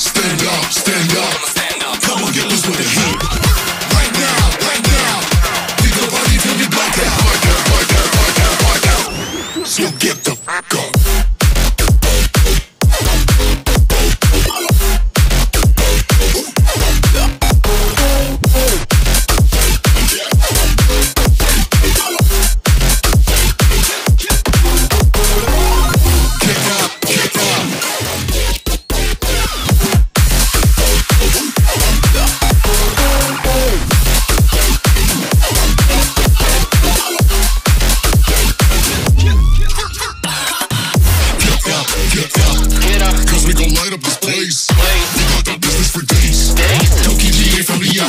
Stand up, stand up.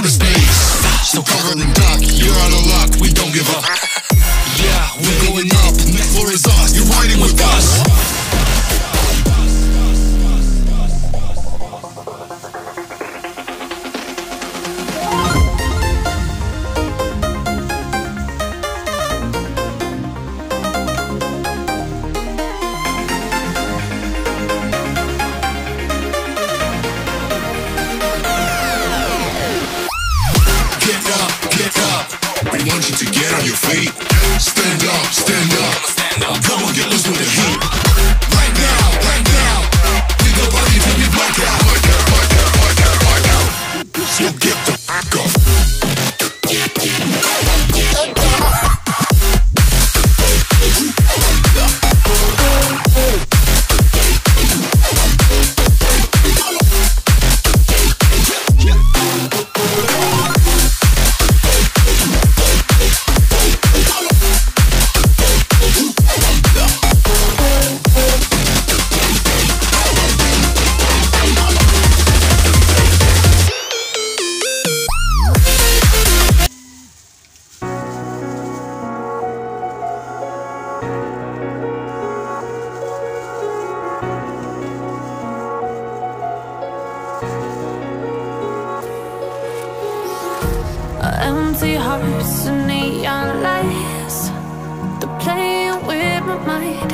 The space. So cover dock, want you to get on your feet. Stand up, stand up. Come on, get loose with the heat. Right now, right now. We go party till we black out. Black out, black out, black out, black out. So get Empty hearts and neon lights. They're playing with my mind.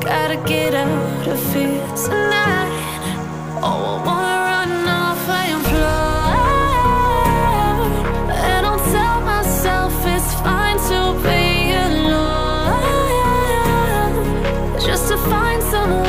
Gotta get out of here tonight. Oh, I wanna run off and fly. And I'll tell myself it's fine to be alone. Just to find somewhere